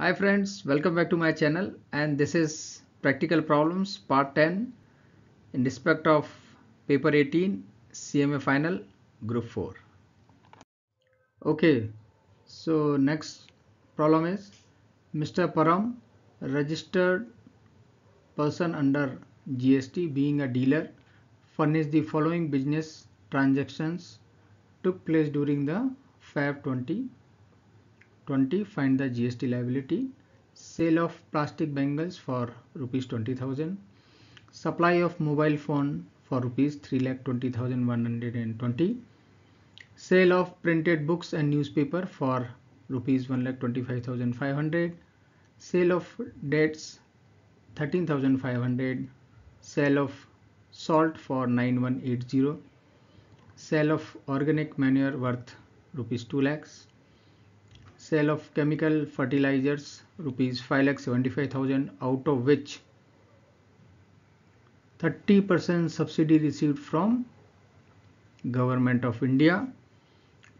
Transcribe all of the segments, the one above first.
Hi friends, welcome back to my channel and this is practical problems part 10 in respect of paper 18 CMA final group 4. Okay, so next problem is Mr. Param registered person under GST being a dealer furnished the following business transactions took place during the Feb 20 20 find the GST liability sale of plastic bangles for rupees 20000 supply of mobile phone for rupees 3,20,120 sale of printed books and newspaper for rupees 1,25,500 sale of dates 13,500 sale of salt for 9180 sale of organic manure worth rupees 2 lakhs sale of chemical fertilizers rupees 5 lakh 75000 out of which 30% subsidy received from government of india.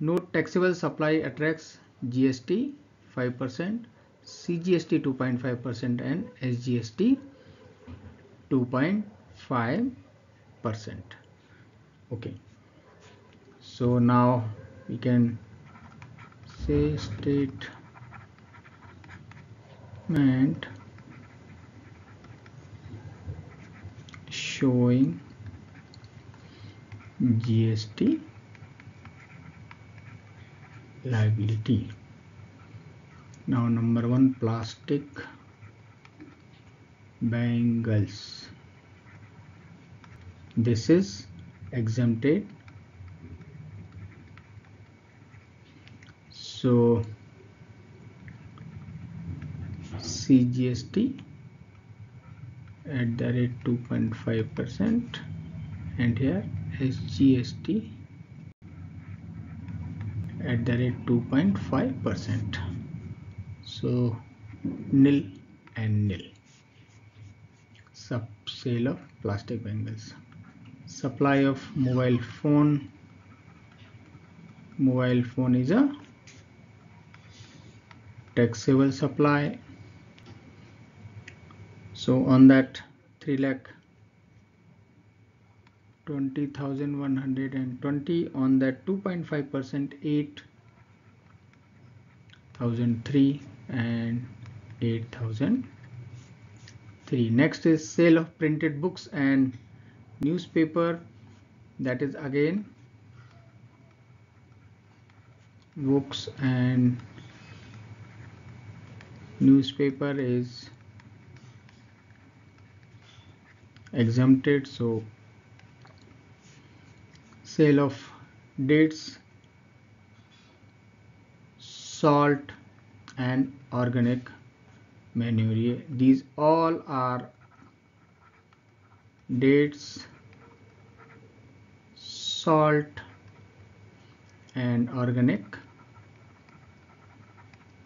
No taxable supply attracts gst 5% cgst 2.5% and sgst 2.5% okay. So now we can say statement showing GST liability. Now number one plastic bangles. This is exempted so CGST at the rate 2.5 percent and here SGST at the rate 2.5 percent. So nil and nil. Sub sale of plastic bangles. Supply of mobile phone. Mobile phone is a taxable supply. So on that 3 lakh 20,120 on that 2.5 percent 8,003 and 8,003 next is sale of printed books and newspaper. That is again books and newspaper is exempted so sale of dates salt and organic manure. These all are dates salt and organic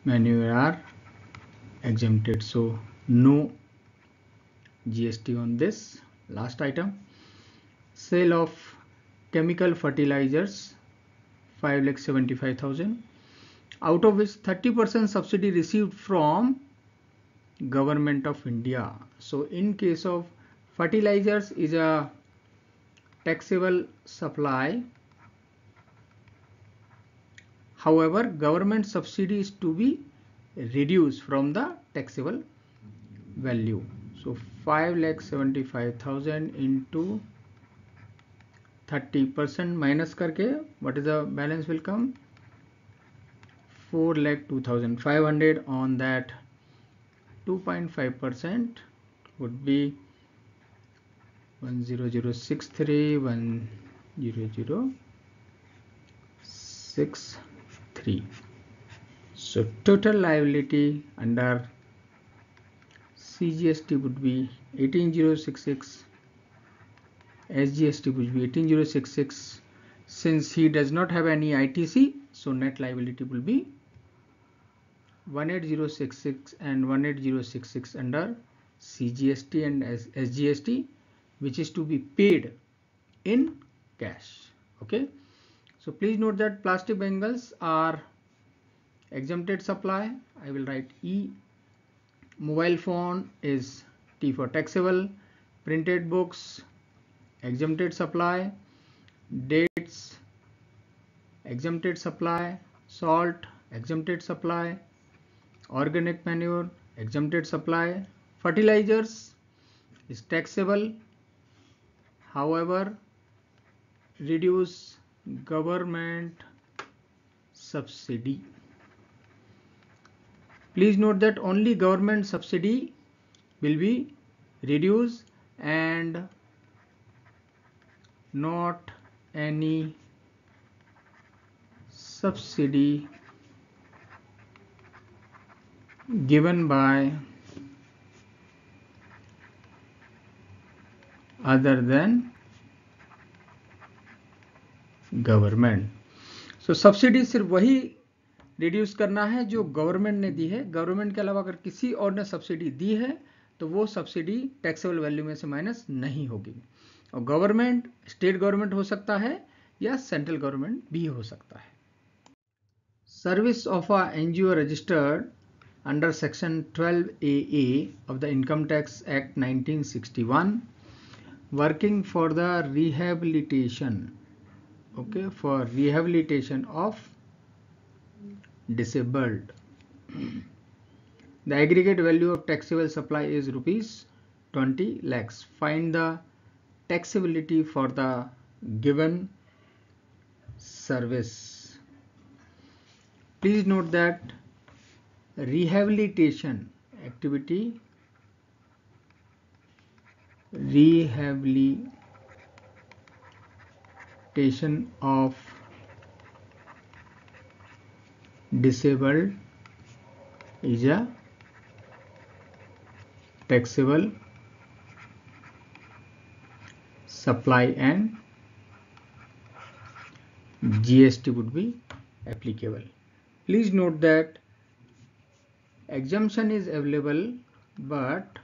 manure. are exempted. So no GST on this last item. Sale of chemical fertilizers 5 lakh 75,000 out of which 30% subsidy received from government of India. So in case of fertilizers is a taxable supply. However government subsidy is to be reduce from the taxable value. So 5 lakh 75000 into 30 percent minus karke what is the balance will come? 4 lakh 2500 on that 2.5 percent would be 10063 10063 so total liability under CGST would be 18066 SGST would be 18066 since he does not have any ITC so net liability will be 18066 and 18066 under CGST and SGST which is to be paid in cash. Okay? So please note that plastic bangles are exempted supply I will write E mobile phone is T for taxable printed books exempted supply dates exempted supply salt exempted supply organic manure exempted supply fertilizers is taxable however reduce government subsidy please note that only government subsidy will be reduced and not any subsidy given by other than government so subsidy सिर्फ वही reduce करना है जो government ने दी है। Government के अलावा अगर किसी और ने सब्सिडी दी है तो वो सब्सिडी टैक्सेबल वैल्यू में से माइनस नहीं होगी। और गवर्नमेंट स्टेट गवर्नमेंट हो सकता है या सेंट्रल गवर्नमेंट भी हो सकता है। Service of a NGO registered under section 12 A of the income tax act 1961 working for the rehabilitation okay, for rehabilitation of disabled. The aggregate value of taxable supply is rupees 20 lakhs. Find the taxability for the given service. Please note that rehabilitation activity rehabilitation of disabled is a taxable supply and GST would be applicable. Please note that exemption is available but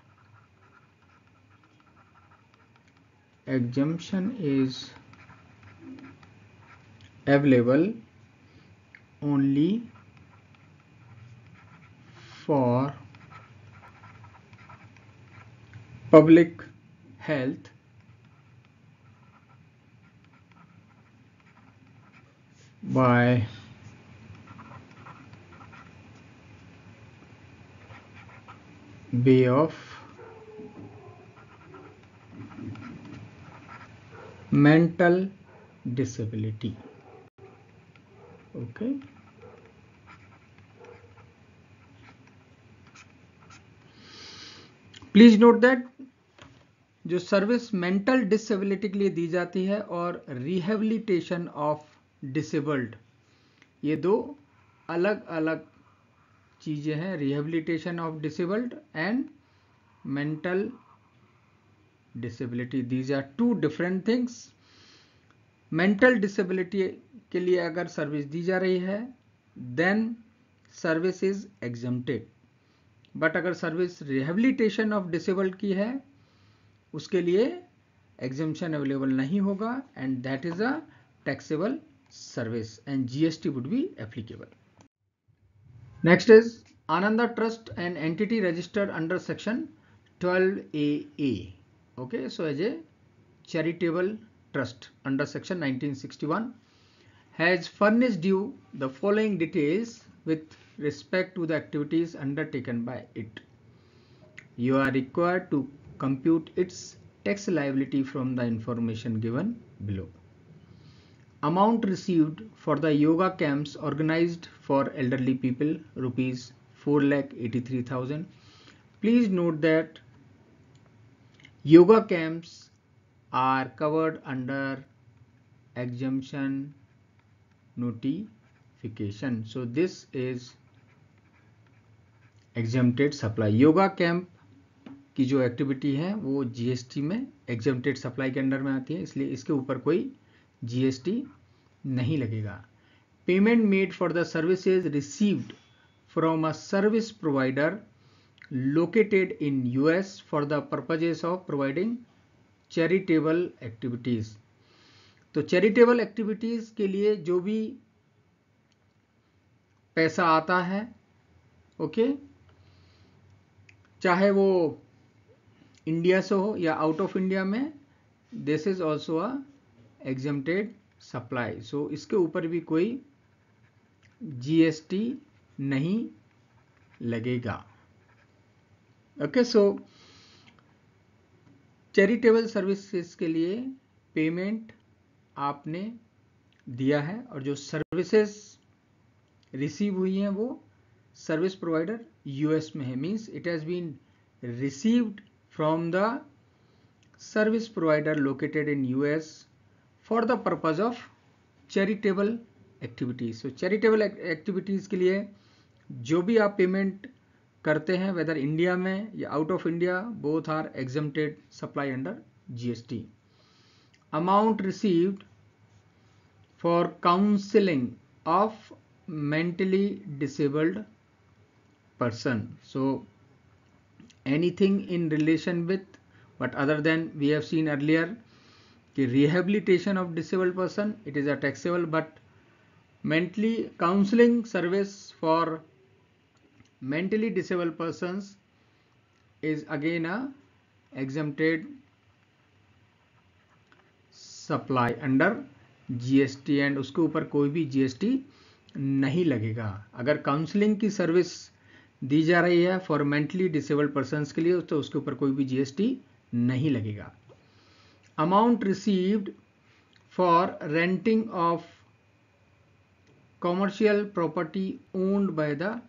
exemption is available only for public health by way of mental disability okay. Please note that जो service mental disability के लिए दी जाती है और rehabilitation of disabled ये दो अलग अलग चीज़ें हैं rehabilitation of disabled and mental disability these are two different things mental disability के लिए अगर सर्विस दी जा रही है then service is exempted but अगर सर्विस रिहेबिलिटेशन ऑफ़ डिसेबल्ड की है, उसके लिए एग्जामेशन अवेलेबल नहीं होगा and that is a taxable service and GST would be applicable next is Ananda trust and entity registered under section 12 A A okay so as a charitable trust under section 1961 has furnished you the following details with respect to the activities undertaken by it. You are required to compute its tax liability from the information given below. Amount received for the yoga camps organized for elderly people rupees 4 lakh 83,000. Please note that yoga camps are covered under exemption notification so this is exempted supply yoga camp की जो activity है, वो GST में accepted supply के under में आती है, इसलिए इसके ऊपर कोई जीएसटी नहीं लगेगा। Payment made for the service is received from a service provider located in US for the purposes of providing charitable activities. तो चैरिटेबल एक्टिविटीज़ के लिए जो भी पैसा आता है, ओके, चाहे वो इंडिया से हो या आउट ऑफ़ इंडिया में this is also a exempted supply so इसके ऊपर भी कोई जीएसटी नहीं लगेगा। ओके सो चैरिटेबल सर्विसेज़ के लिए पेमेंट आपने दिया है और जो सर्विसेज़ रिसीव हुई हैं वो सर्विस प्रोवाइडर यूएस में है। Means it has been received from the service provider located in US for the purpose of charitable activities so charitable activities के लिए जो भी आप पेमेंट करते हैं वेदर इंडिया में या out of India both are exempted supply under GST amount received for counselling of mentally disabled person so anything in relation with but other than we have seen earlier कि rehabilitation of disabled person it is a taxable but mentally counselling service for mentally disabled persons is again a exempted supply under GST and उसके ऊपर कोई भी GST नहीं लगेगा। अगर counselling की service दी जा रही है फॉर मेंटली डिसेबल्ड पर्सन के लिए तो उसके ऊपर कोई भी जीएसटी नहीं लगेगा। Amount received for renting of commercial property owned by the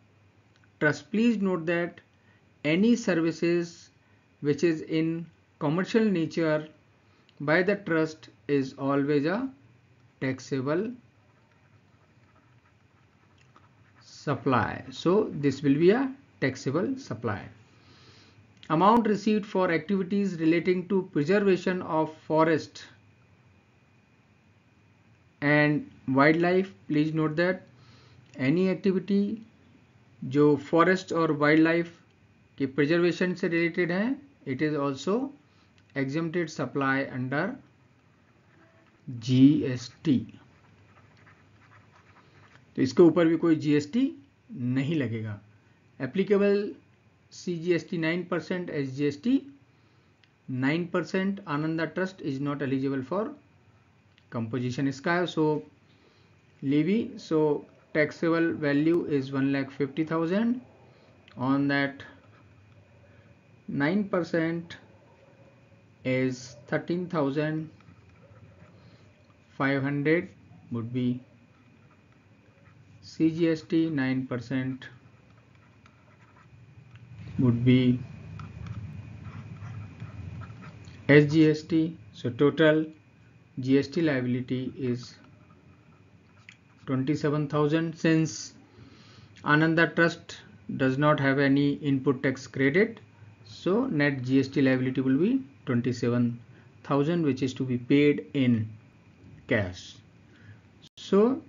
trust. Please note that any services which is in commercial nature by the trust is always a taxable supply. So this will be a taxable supply. Amount received for activities relating to preservation of forest and wildlife. Please note that any activity जो forest और wildlife के preservation से related है it is also exempted supply under GST तो इसके ऊपर भी कोई जीएसटी नहीं लगेगा। Applicable C G S T nine percent S G S T nine percent Ananda trust is not eligible for composition इसका है so levy so taxable value is 1,50,000 on that 9% is 13,500 would be CGST 9% would be SGST so total GST liability is 27,000 since Ananda Trust does not have any input tax credit. So net GST liability will be 27,000 which is to be paid in cash. So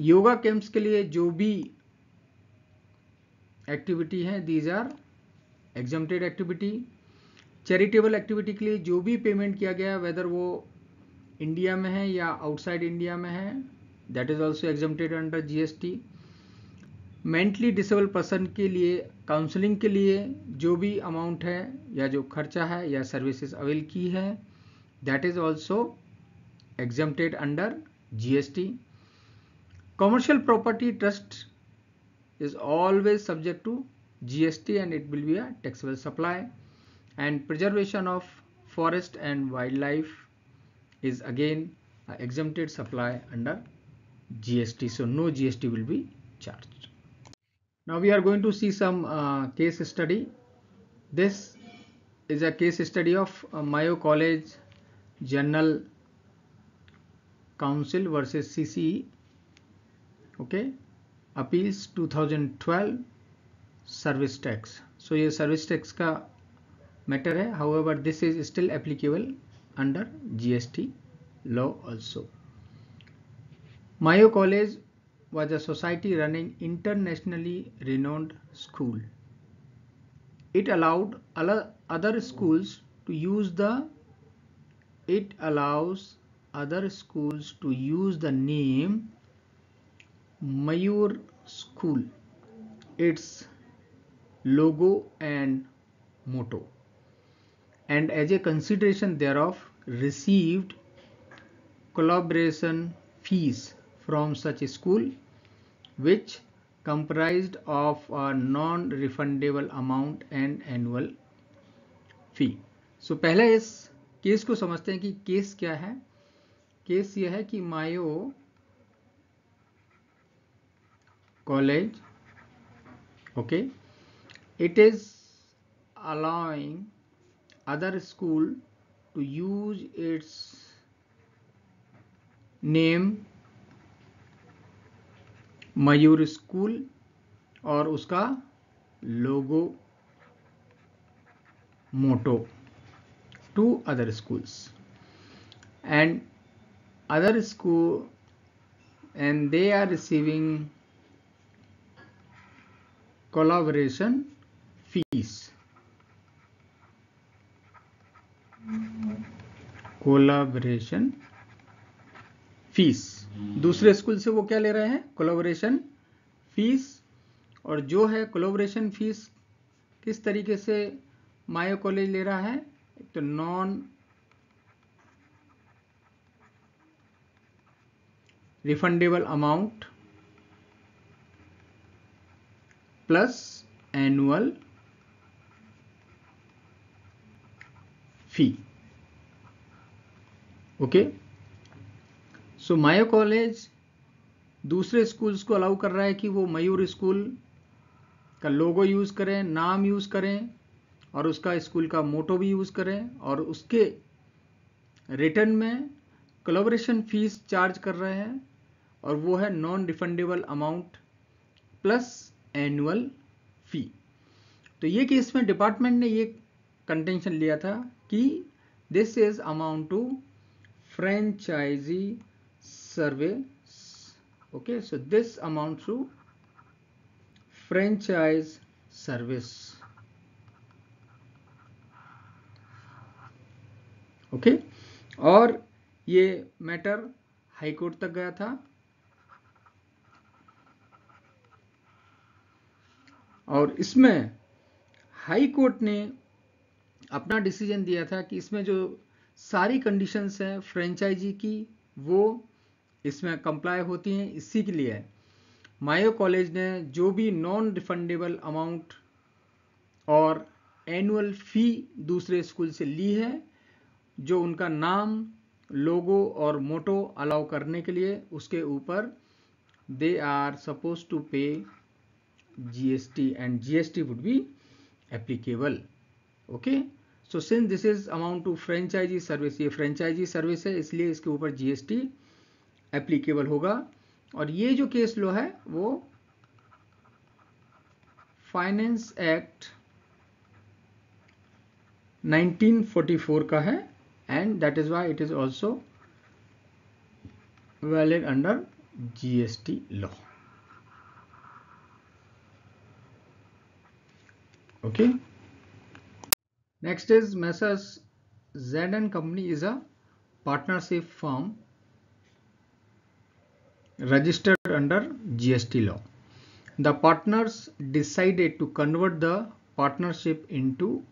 yoga camps के लिए जो भी activity है these are exempted activity charitable activity के लिए जो भी payment किया गया वेदर वो इंडिया में है या आउटसाइड इंडिया में है that is also exempted under GST mentally disable person के लिए काउंसलिंग के लिए जो भी अमाउंट है, या जो खर्चा है, या सर्विसेज़ अवेल की है that is also exempted under T commercial property trust is always subject to G S T and it will be a taxable supply and preservation of forest and wildlife is again exempted supply under GST so no GST will be charged. Now we are going to see some uh, case study. This is a case study of uh, Mayo College General Council versus CCE okay appeals 2012 service tax so ये service tax का matter है ever this is still applicable under GST law also Mayo College was a society running internationally renowned school. It allowed other schools to use the it allows other schools to use the name Mayo School, its logo and motto, and as a consideration thereof received collaboration fees. From such a school which comprised of a non-refundable amount and annual fee. So पहले इस case को समझते हैं कि case क्या है case यह है कि Mayo college okay it is allowing other school to use its name Mayur school और उसका logo motto to other schools and other school and they are receiving collaboration fees collaboration fees. दूसरे school से वो क्या ले रहे हैं? Collaboration fees और जो है कोलाबोरेशन फ़ीस किस तरीके से मायो कॉलेज ले रहा है? एक तो non refundable amount plus annual fee okay okay? So Mayo college दूसरे स्कूल्स को अलाउ कर रहा है कि वो मयूर स्कूल का लोगो यूज़ करें, नाम यूज़ करें और उसका स्कूल का मोटो भी यूज़ करें और उसके रिटर्न में कोलाबोरेशन फ़ीस चार्ज कर रहे हैं और वो है non refundable amount plus annual fee तो ये केस में डिपार्टमेंट ने ये कंटेंशन लिया था कि this is amount to franchisee service okay so this amounts to franchise service okay okay? और ये मैटर हाई कोर्ट तक गया था, और इसमें हाई कोर्ट ने अपना डिसीज़न दिया था कि इसमें जो सारी कंडीशंस हैं, फ्रेंचाइजी की, वो इसमें कंप्लाई होती हैं, इसी के लिए मायो कॉलेज ने जो भी नॉन रिफंडेबल अमाउंट और एनुअल फ़ी दूसरे स्कूल से ली है, जो उनका नाम लोगो और मोटो अलाउ करने के लिए उसके ऊपर they are suppose to pay GST and GST would be applicable okay so since this is amount to franchisee service ये फ्रेंचाइजी सर्विस है, इसलिए इसके ऊपर जीएसटी एप्लीकेबल होगा। और ये जो केस लॉ है, वो फाइनेंस एक्ट 1944 का है and that is why it is also valid under GST law okay next is messrs Z and company is a partnership form registered under GST law. The partners decided to convert the partnership into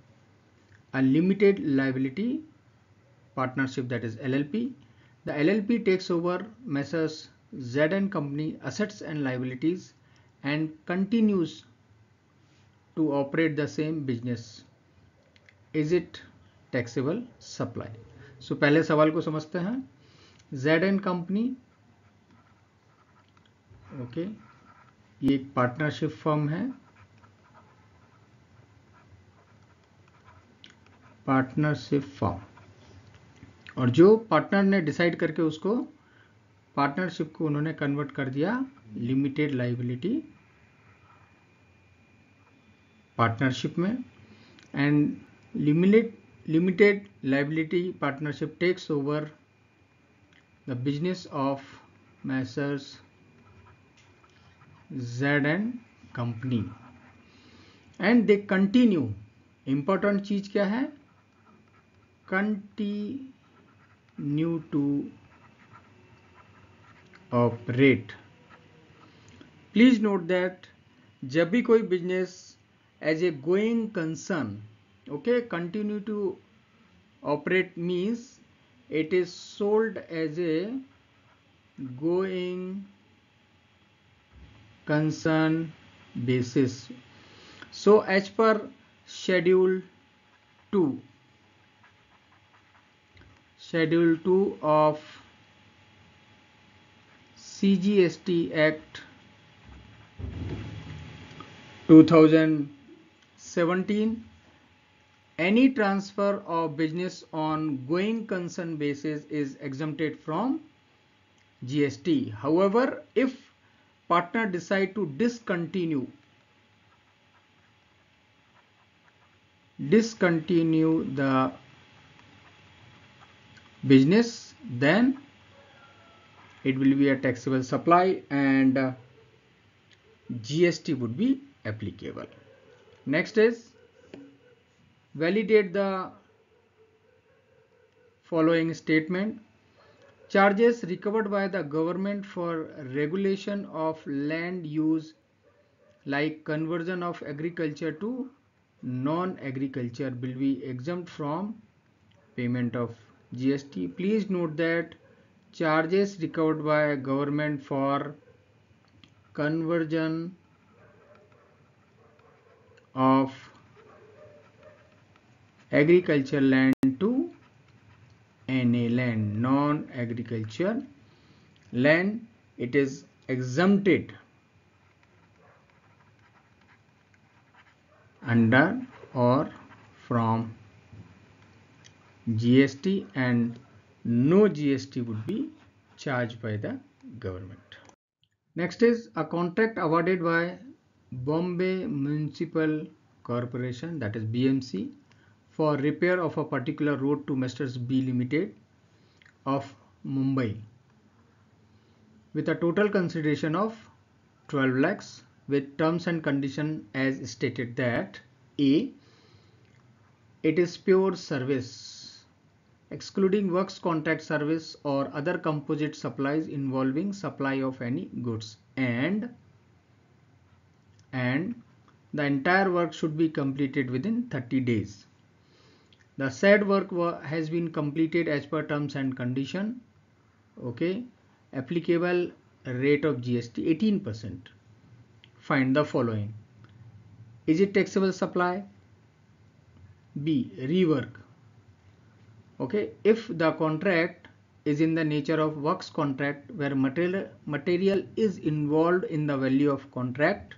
a limited liability partnership that is LLP. The LLP takes over Messrs Z Company assets and liabilities and continues to operate the same business. Is it taxable supply? So पहले सवाल को समझते हैं Z Company okay. ये एक partnership firm है। Partnership firm और जो पार्टनर ने डिसाइड करके उसको पार्टनरशिप को उन्होंने कन्वर्ट कर दिया लिमिटेड लाइबिलिटी पार्टनरशिप में। And limited limited liability partnership takes over the business of messrs Z and company and they continue important चीज़ क्या है? Continue to operate please note that जब भी कोई business as a going concern okay continue to operate means it is sold as a going concern basis so as per schedule 2 schedule 2 of CGST Act 2017 any transfer of business on going concern basis is exempted from GST. However, if partner decide to discontinue discontinue the business then it will be a taxable supply and uh, GST would be applicable. Next is validate the following statement. Charges recovered by the government for regulation of land use like conversion of agriculture to non-agriculture will be exempt from payment of GST. Please note that charges recovered by government for conversion of agriculture land NA land non-agriculture land it is exempted under or from GST and no GST would be charged by the government. Next is a contract awarded by Bombay Municipal Corporation that is BMC for repair of a particular road to Messrs B Limited of Mumbai with a total consideration of 12 lakhs with terms and condition as stated that A it is pure service excluding works contract service or other composite supplies involving supply of any goods and and the entire work should be completed within 30 days the said work has been completed as per terms and condition okay applicable rate of gst 18 percent. Find the following. Is it taxable supply? B rework. Okay if the contract is in the nature of works contract where material material is involved in the value of contract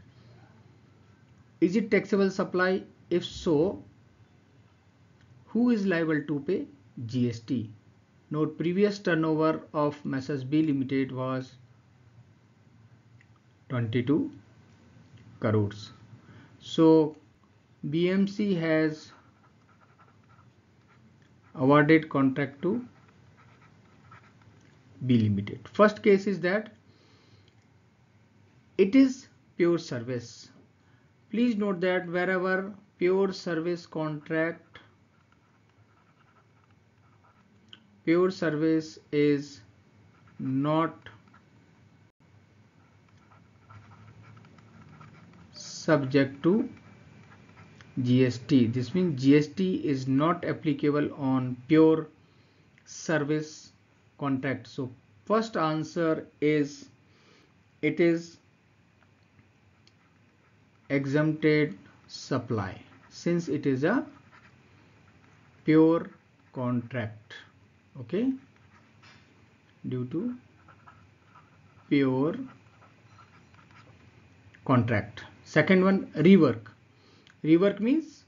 is it taxable supply? If so who is liable to pay gst note previous turnover of Messrs B limited was 22 crores so BMC has awarded contract to B Limited. First case is that it is pure service. Please note that wherever pure service contract pure service is not subject to GST. This means GST is not applicable on pure service contract. So first answer is it is exempted supply since it is a pure contract okay due to pure contract. Second one rework. Rework means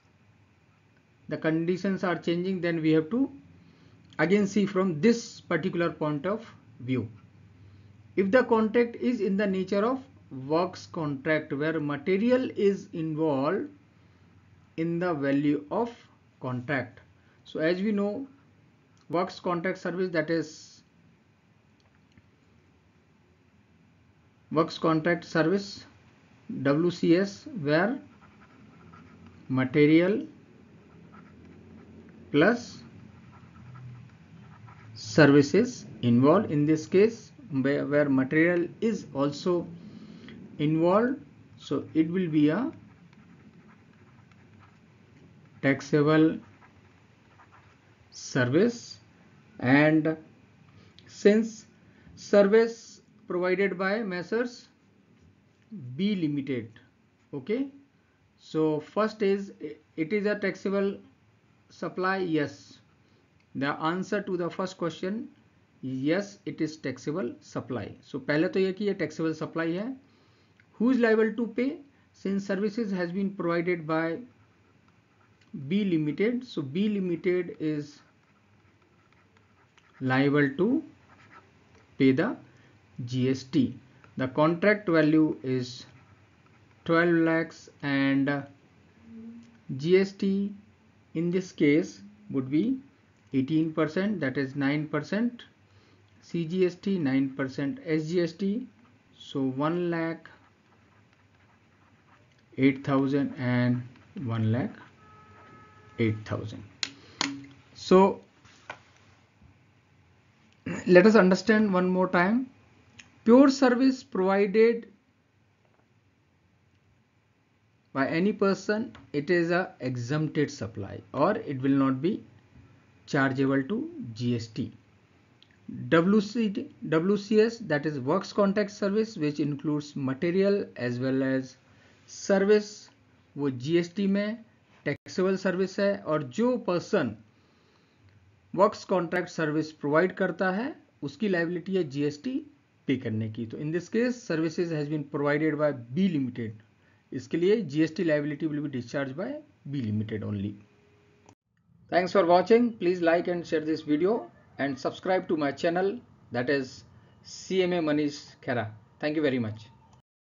the conditions are changing then we have to again see from this particular point of view. If the contract is in the nature of works contract where material is involved in the value of contract. So as we know works contract service that is works contract service WCS where material plus services involved in this case where, where material is also involved. So it will be a taxable service and since service provided by Messrs B Limited okay so first is it is a taxable supply yes the answer to the first question yes it is taxable supply so पहले तो ये कि ये taxable supply है who is liable to pay since services has been provided by B limited so B limited is liable to pay the GST the contract value is 12 lakhs and GST in this case would be 18% that is 9% CGST 9% SGST so 1 lakh 8000 and 1 lakh 8000 so let us understand one more time pure service provided by any person it is a exempted supply or it will not be chargeable to GST WC, WCS that is works contact service which includes material as well as service वो GST में taxable service है और जो person works contract service provide करता है उसकी liability है GST pay करने की। तो in this case services has been provided by B limited इसके लिए GST liability will be discharge by B limited only thanks for watching please like and share this video and subscribe to my channel that is C M A Manish Khera thank you very much